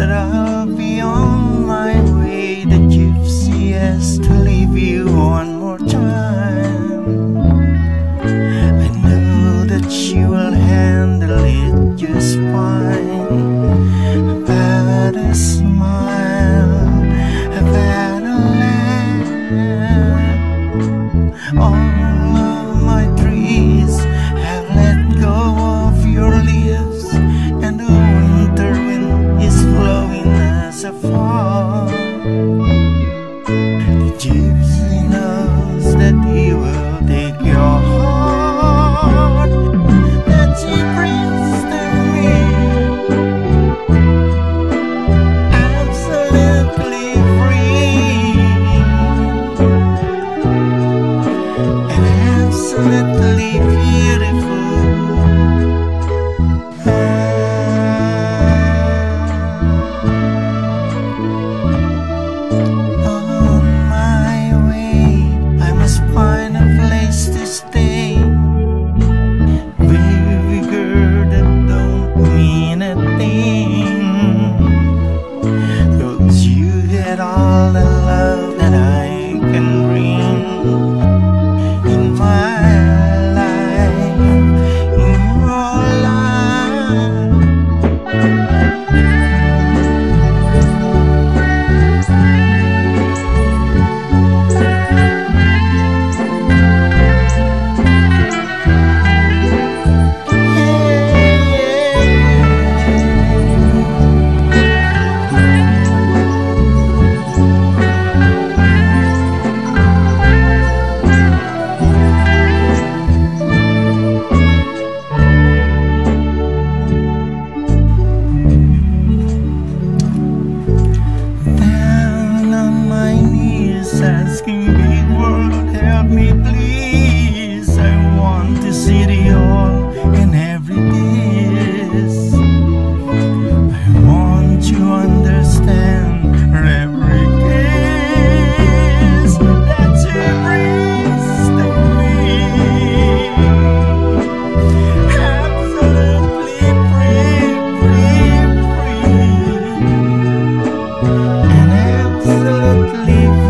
that I You.